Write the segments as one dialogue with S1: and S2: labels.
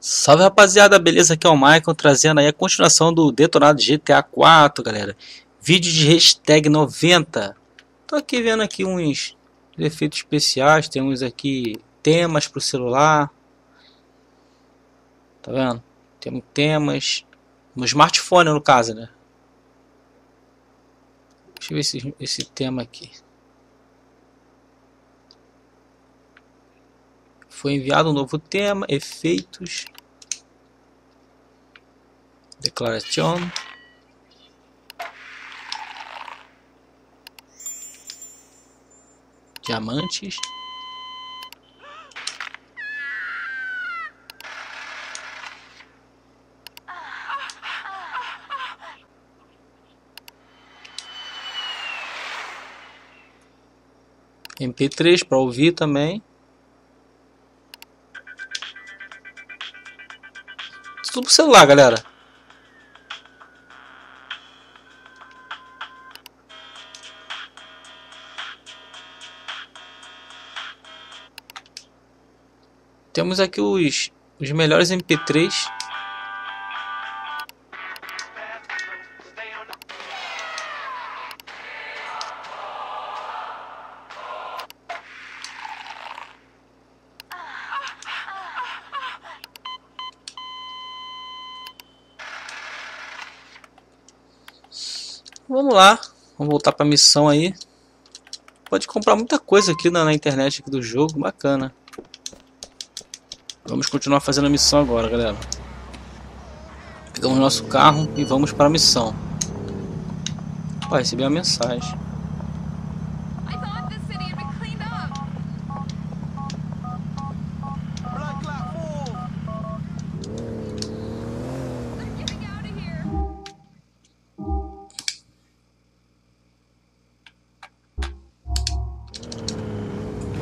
S1: Salve rapaziada, beleza? Aqui é o Michael trazendo aí a continuação do detonado GTA 4, galera. Vídeo de hashtag 90. Tô aqui vendo aqui uns efeitos especiais, tem uns aqui temas pro celular. Tá vendo? Temos temas no smartphone no caso, né? Deixa eu ver esse, esse tema aqui. Foi enviado um novo tema, efeitos, declaração, diamantes. MP3 para ouvir também. Tudo pro celular, galera. Temos aqui os, os melhores MP3 Vamos lá, vamos voltar para a missão aí. Pode comprar muita coisa aqui na, na internet aqui do jogo, bacana. Vamos continuar fazendo a missão agora, galera. Pegamos nosso carro e vamos para a missão. Ó, recebi uma mensagem.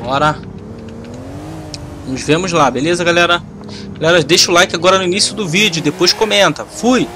S1: Bora. Nos vemos lá, beleza, galera? Galera, deixa o like agora no início do vídeo, depois comenta. Fui!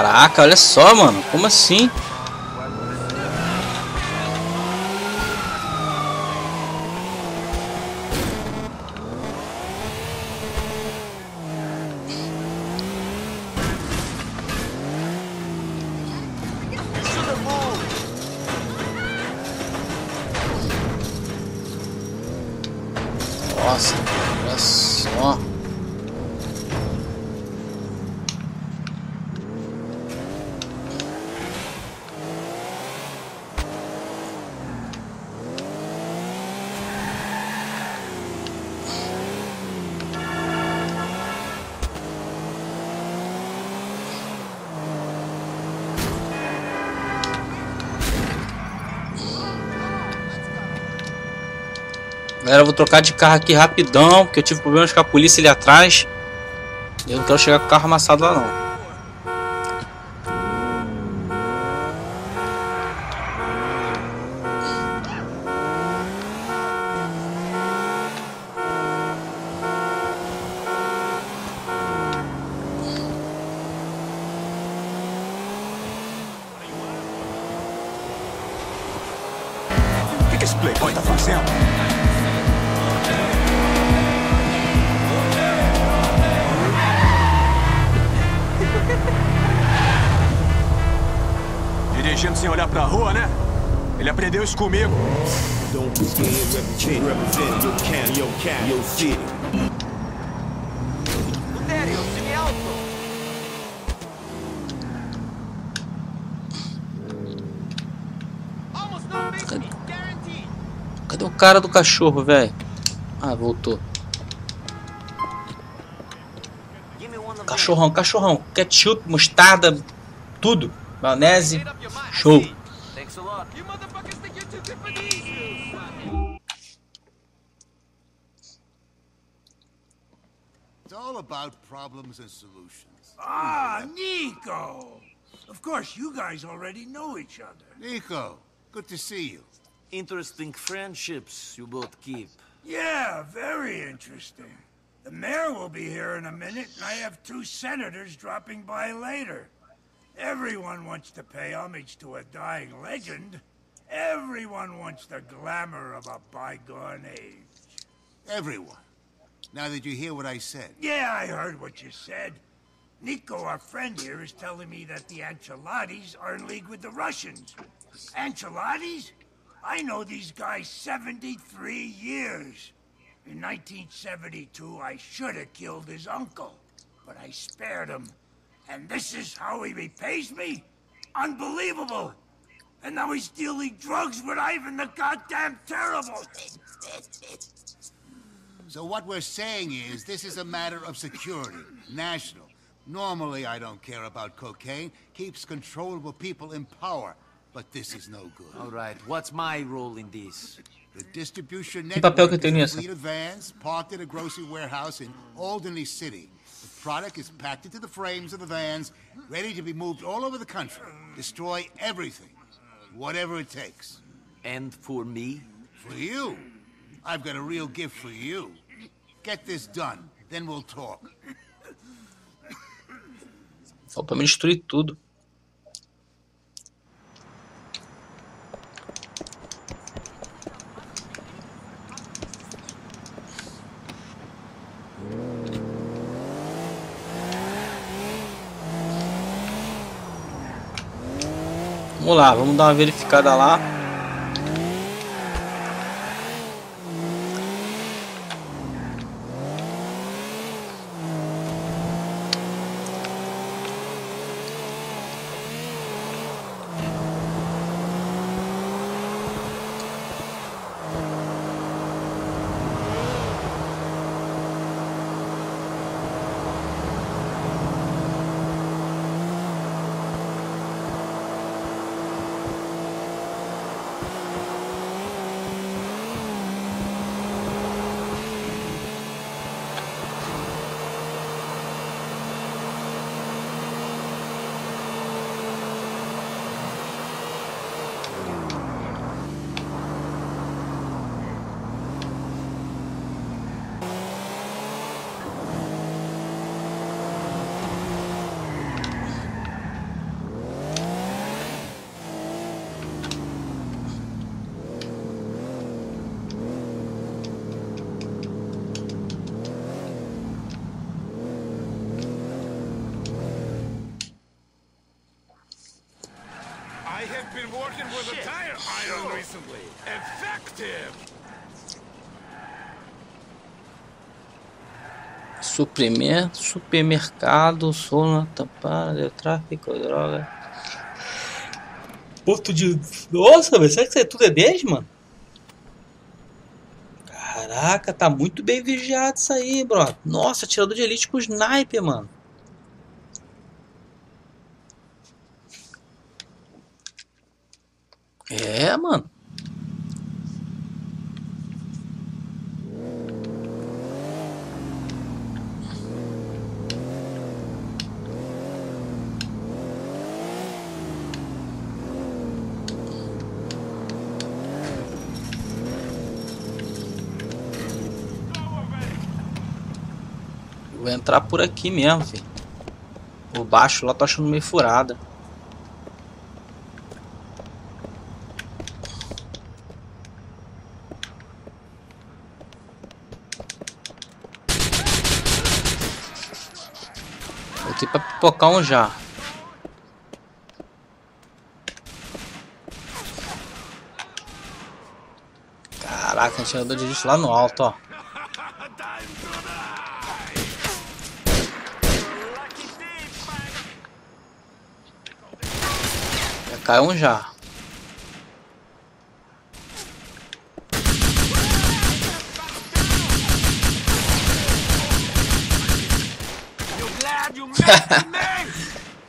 S1: Caraca, olha só, mano. Como assim? Nossa, olha só. Galera, vou trocar de carro aqui rapidão, porque eu tive problemas com a polícia ali atrás. Eu não quero chegar com o carro amassado lá não.
S2: que esse playboy tá fazendo? Dirigindo sem olhar pra rua, né? Ele aprendeu isso comigo.
S1: Cadê o cara do cachorro, velho? Ah, voltou. Cachorrão, cachorrão. Ketchup, mostarda, tudo. Maionese, show.
S3: It's all about problems and solutions.
S4: Ah, Nico! Of course, you guys already know each other.
S3: Nico, good to see you.
S5: Interesting friendships you both keep.
S4: Yeah, very interesting. The mayor will be here in a minute, and I have two senators dropping by later. Everyone wants to pay homage to a dying legend. Everyone wants the glamour of a bygone age.
S3: Everyone. Now that you hear what I said.
S4: Yeah, I heard what you said. Nico, our friend here, is telling me that the Ancelottis are in league with the Russians. Ancelottis? I know these guys 73 years. In 1972, I should have killed his uncle, but I spared him. And this is how he repays me? Unbelievable! And now he's dealing drugs with Ivan the goddamn terrible!
S3: So what we're saying is, this is a matter of security. National. Normally, I don't care about cocaine. Keeps controllable people in power. But this is no good.
S5: All right, what's my role in this?
S3: The distribution
S1: Que papel que
S3: network
S1: eu
S3: is a fleet of vans parked at a grocery warehouse in Albany City. The product is packed into the frames of the vans, ready to be moved all over the country. Destroy everything. Whatever it takes.
S5: And for me?
S3: For you. I've got a real gift for you. Get this done, then we'll talk.
S1: Só pra me destruir tudo. Lá, vamos dar uma verificada lá.
S2: I have been working with a tire iron recently. Effective!
S1: Suprimento, supermercado, zona tampada, tráfico, droga. Porto de. Nossa, mas será que isso aí tudo é deles, mano? Caraca, tá muito bem vigiado isso aí, bro. Nossa, atirador de elite com sniper, mano. É, mano. Vou entrar por aqui mesmo, filho. O baixo lá tô achando meio furada. Voltei pra pipocar um já. Caraca, a gente andou de lixo lá no alto, ó. Já caiu um já.
S4: You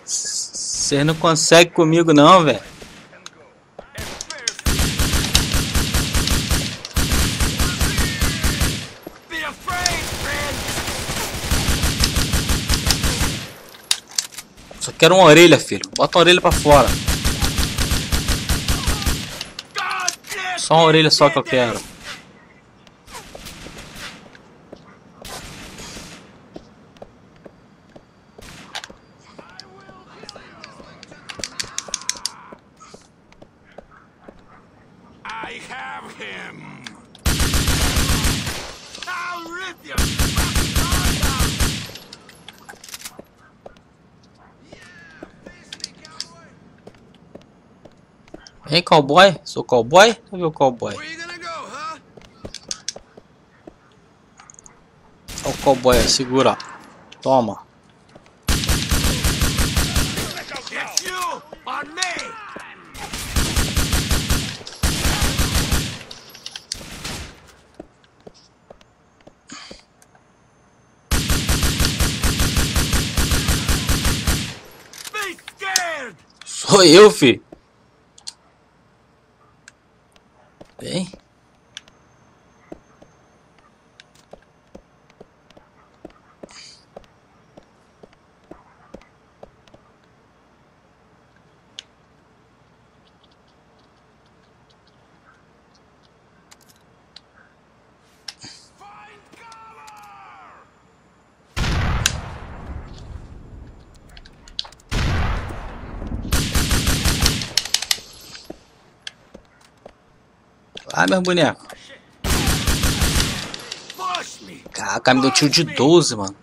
S1: Vocês não conseguem comigo não, velho. Só quero uma orelha, filho. Bota uma orelha pra fora. Só uma orelha só que eu quero. Vem, cowboy. Sou cowboy? Cadê o cowboy? Olha o cowboy, segura. Toma. Sou eu, fi.
S2: be.
S1: Vai, meu boneco. Caraca, me deu tiro de 12, mano.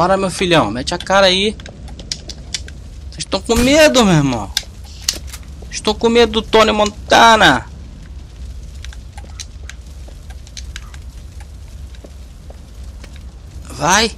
S1: Bora, meu filhão. Mete a cara aí. Vocês estão com medo, meu irmão. Estou com medo do Tony Montana. Vai.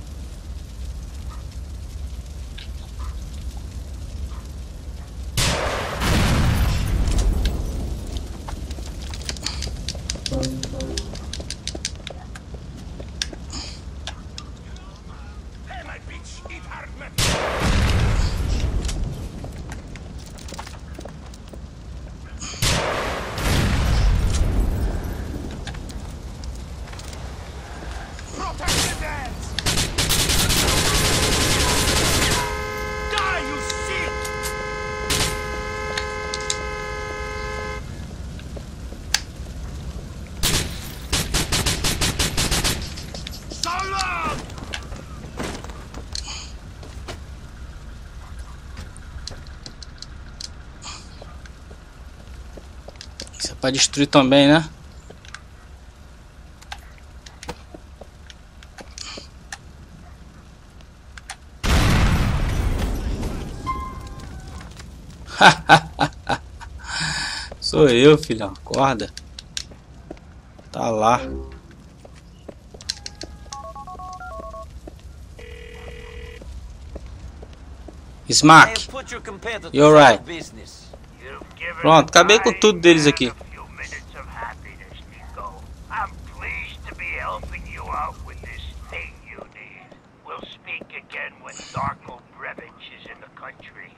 S1: Pra destruir também, né? Sou eu, filhão. Acorda. Tá lá. Smack. You're right. Pronto, acabei com tudo deles aqui.
S4: Darko Brevich is in the country.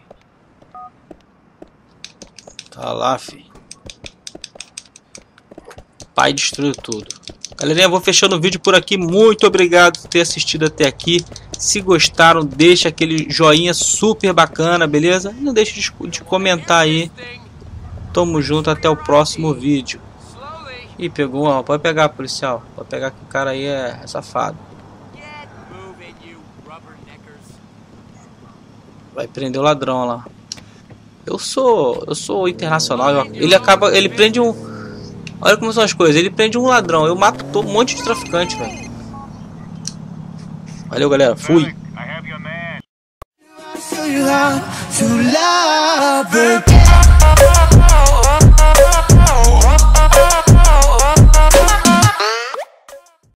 S1: Tá lá, fi. pai destruiu tudo. Galerinha, vou fechando o vídeo por aqui. Muito obrigado por ter assistido até aqui. Se gostaram, deixa aquele joinha super bacana, beleza? Não deixe de, comentar aí. Tamo junto, até o próximo vídeo. Ih, pegou uma. Pode pegar, policial. Pode pegar que o cara aí é, é safado. Vai prender o ladrão lá. Eu sou. Eu sou internacional. ele acaba. Ele prende um. Olha como são as coisas. Ele prende um ladrão. Eu mato to- um monte de traficante, velho. Valeu, galera. Fui.